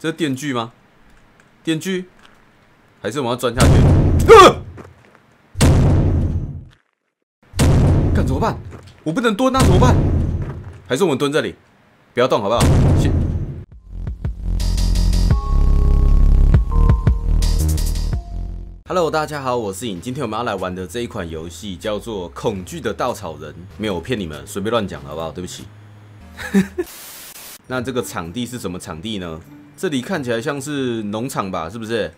这是电锯吗？电锯？还是我们要钻下去？呃！干怎么办？我不能蹲，那怎么办？还是我们蹲这里，不要动，好不好？先。Hello，大家好，我是影。今天我们要来玩的这一款游戏叫做《恐惧的稻草人》。没有骗你们，随便乱讲，好不好？对不起。那这个场地是什么场地呢？这里看起来像是农场吧，是不是？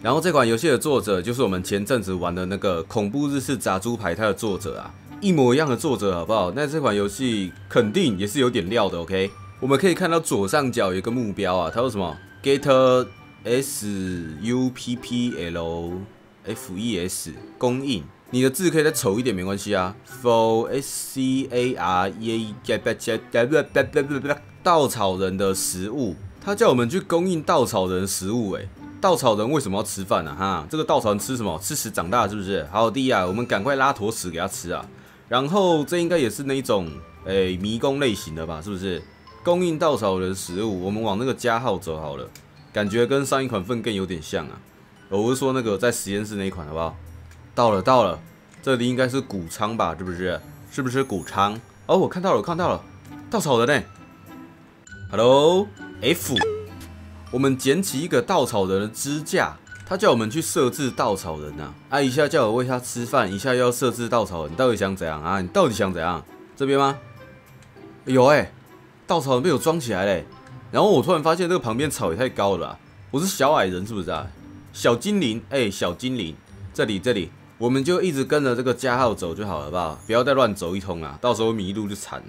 然后这款游戏的作者就是我们前阵子玩的那个恐怖日式炸猪排，它的作者啊，一模一样的作者，好不好？那这款游戏肯定也是有点料的，OK？我们可以看到左上角有一个目标啊，它说什么？Get S U P P L F E S 供应，你的字可以再丑一点没关系啊。For S C A R E A 稻草人的食物，他叫我们去供应稻草人食物。哎，稻草人为什么要吃饭呢？哈，这个稻草人吃什么？吃屎长大是不是？好弟啊，我们赶快拉坨屎给他吃啊。然后这应该也是那一种诶迷宫类型的吧？是不是？供应稻草人食物，我们往那个加号走好了。感觉跟上一款粪便有点像啊！我不是说那个在实验室那一款，好不好？到了，到了，这里应该是谷仓吧？是不是？是不是谷仓？哦，我看到了，我看到了，稻草人呢 F，我们捡起一个稻草人的支架，他叫我们去设置稻草人啊！啊，一下叫我喂他吃饭，一下又要设置稻草人，你到底想怎样啊？你到底想怎样？这边吗？有哎，稻草人被我装起来嘞！然后我突然发现这个旁边草也太高了，我是小矮人是不是啊？小精灵，哎，小精灵，这里这里，我们就一直跟着这个加号走就好了，好不？要再乱走一通啊，到时候迷路就惨了。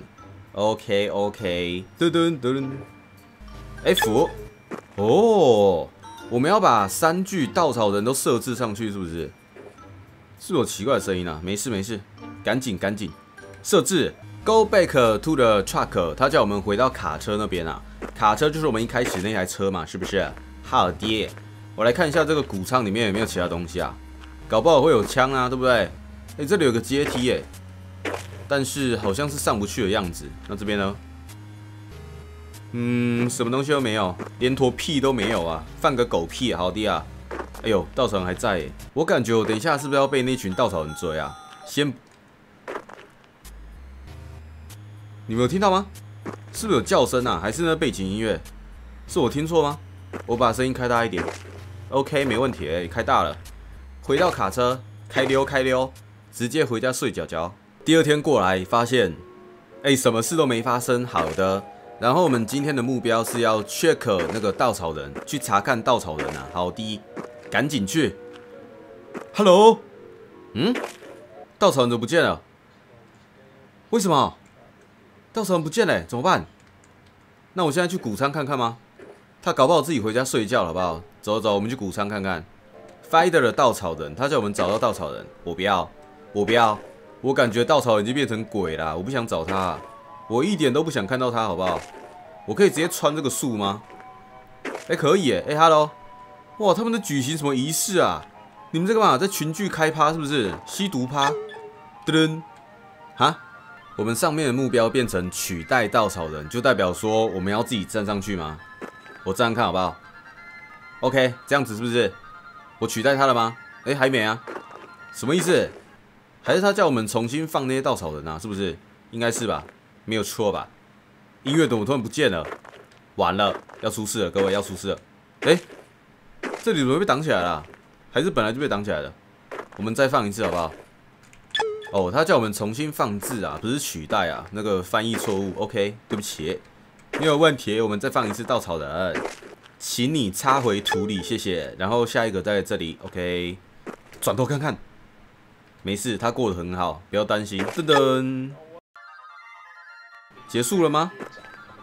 OK OK，噔噔噔，F，哦，我们要把三具稻草人都设置上去，是不是？是有奇怪的声音啊？没事没事，赶紧赶紧设置，Go back to the truck，他叫我们回到卡车那边啊。卡车就是我们一开始那台车嘛，是不是？好爹，我来看一下这个谷仓里面有没有其他东西啊？搞不好会有枪啊，对不对？哎，这里有个阶梯哎，但是好像是上不去的样子。那这边呢？嗯，什么东西都没有，连坨屁都没有啊！放个狗屁，好的啊！哎呦，稻草人还在，我感觉我等一下是不是要被那群稻草人追啊？先，你没有听到吗？是不是有叫声啊？还是那背景音乐？是我听错吗？我把声音开大一点。OK，没问题。开大了。回到卡车，开溜开溜，直接回家睡觉觉。第二天过来，发现，哎，什么事都没发生。好的。然后我们今天的目标是要 check 那个稻草人，去查看稻草人啊。好的，赶紧去。Hello，嗯，稻草人怎么不见了？为什么？稻草人不见了，怎么办？那我现在去谷仓看看吗？他搞不好自己回家睡觉了，好不好？走走，我们去谷仓看看。Finder 的稻草人，他叫我们找到稻草人。我不要，我不要，我感觉稻草人已经变成鬼了，我不想找他，我一点都不想看到他，好不好？我可以直接穿这个树吗？哎，可以哎，哎，Hello，哇，他们在举行什么仪式啊？你们在干嘛？在群聚开趴是不是？吸毒趴？噔噔，哈？我们上面的目标变成取代稻草人，就代表说我们要自己站上去吗？我这样看好不好？OK，这样子是不是？我取代他了吗？哎，还没啊？什么意思？还是他叫我们重新放那些稻草人啊？是不是？应该是吧？没有错吧？音乐怎么突然不见了？完了，要出事了，各位要出事了！哎，这里怎么被挡起来了？还是本来就被挡起来了？我们再放一次好不好？哦，他叫我们重新放置啊，不是取代啊，那个翻译错误。OK，对不起，没有问题。我们再放一次稻草人，请你插回土里，谢谢。然后下一个在这里，OK，转头看看，没事，他过得很好，不要担心。噔噔，结束了吗？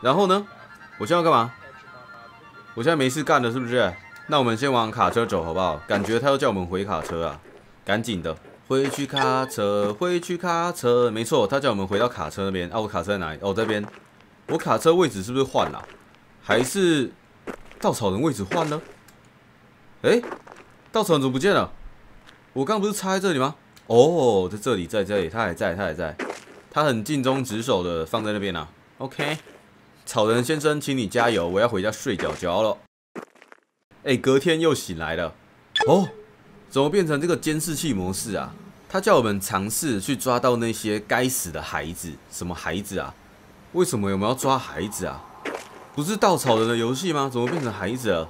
然后呢？我现在要干嘛？我现在没事干了，是不是？那我们先往卡车走，好不好？感觉他要叫我们回卡车啊，赶紧的。回去卡车，回去卡车，没错，他叫我们回到卡车那边。啊，我卡车在哪里？哦，这边。我卡车位置是不是换了？还是稻草人位置换了？哎，稻草人怎么不见了？我刚不是插在这里吗？哦，在这里，在这里，他还在，他还在，他很尽忠职守的放在那边呢。OK，草人先生，请你加油，我要回家睡觉觉了。哎，隔天又醒来了。哦，怎么变成这个监视器模式啊？他叫我们尝试去抓到那些该死的孩子。什么孩子啊？为什么我们要抓孩子啊？不是稻草人的游戏吗？怎么变成孩子了？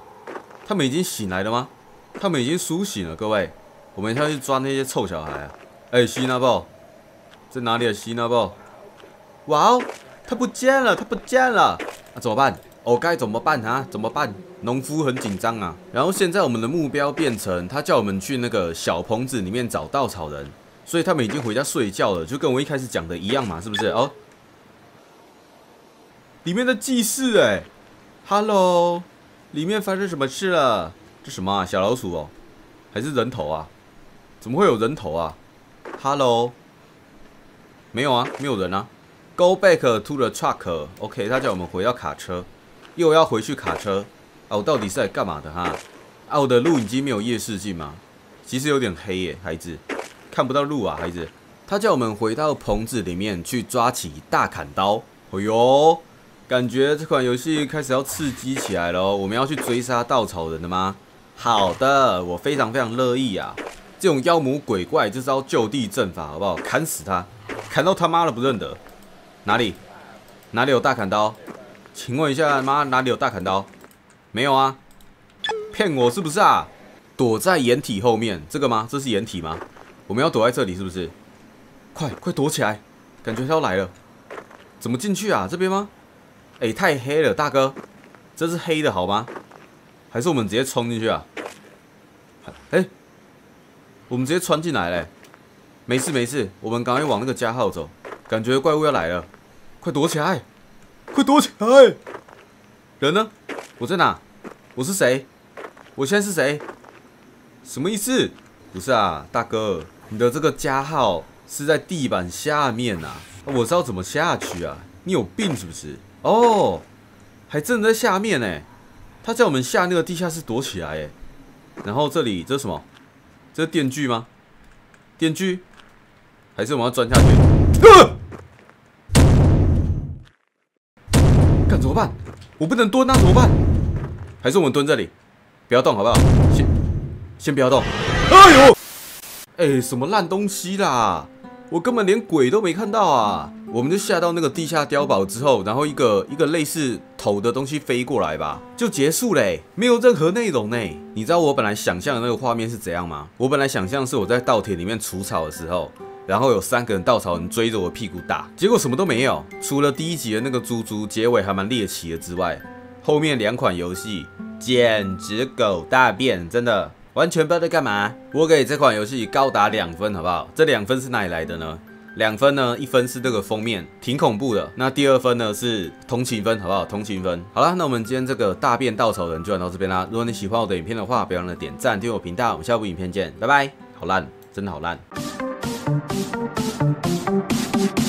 他们已经醒来了吗？他们已经苏醒了，各位，我们要去抓那些臭小孩啊！哎，西纳豹，在哪里啊？西纳豹，哇哦，他不见了，他不见了，那怎么办？哦，该怎么办啊？怎么办？农夫很紧张啊。然后现在我们的目标变成，他叫我们去那个小棚子里面找稻草人，所以他们已经回家睡觉了，就跟我一开始讲的一样嘛，是不是？哦。里面的祭祀哎，Hello，里面发生什么事了？这什么啊？小老鼠哦，还是人头啊？怎么会有人头啊？Hello，没有啊，没有人啊。Go back to the truck，OK，他叫我们回到卡车，又要回去卡车啊？我到底是在干嘛的哈？啊，我的录影机没有夜视镜吗？其实有点黑耶，孩子，看不到路啊，孩子。他叫我们回到棚子里面去抓起大砍刀。哎呦！感觉这款游戏开始要刺激起来了，我们要去追杀稻草人的吗？好的，我非常非常乐意啊！这种妖魔鬼怪就是要就地正法，好不好？砍死他，砍到他妈的不认得。哪里？哪里有大砍刀？请问一下，妈哪里有大砍刀？没有啊！骗我是不是啊？躲在掩体后面，这个吗？这是掩体吗？我们要躲在这里是不是？快快躲起来！感觉他要来了，怎么进去啊？这边吗？哎，太黑了，大哥，这是黑的好吗？还是我们直接冲进去啊？哎，我们直接穿进来嘞，没事没事，我们赶快往那个加号走，感觉怪物要来了，快躲起来，快躲起来！人呢？我在哪？我是谁？我现在是谁？什么意思？不是啊，大哥，你的这个加号是在地板下面呐，我知道怎么下去啊？你有病是不是？哦，还真的在下面呢。他叫我们下那个地下室躲起来哎。然后这里这是什么？这是电锯吗？电锯？还是我们要钻下去？干怎么办？我不能蹲那怎么办？还是我们蹲这里，不要动好不好？先先不要动。哎呦！哎，什么烂东西啦！我根本连鬼都没看到啊！我们就下到那个地下碉堡之后，然后一个一个类似头的东西飞过来吧，就结束嘞，没有任何内容呢。你知道我本来想象的那个画面是怎样吗？我本来想象是我在稻田里面除草的时候，然后有三个人稻草人追着我屁股打，结果什么都没有，除了第一集的那个猪猪结尾还蛮猎奇的之外，后面两款游戏简直狗大便，真的。完全不知道在干嘛。我给这款游戏高达两分，好不好？这两分是哪里来的呢？两分呢？一分是这个封面，挺恐怖的。那第二分呢是同情分，好不好？同情分。好了，那我们今天这个大便稻草人就到这边啦。如果你喜欢我的影片的话，别忘了点赞、订阅我频道。我们下部影片见，拜拜。好烂，真的好烂。Thank you.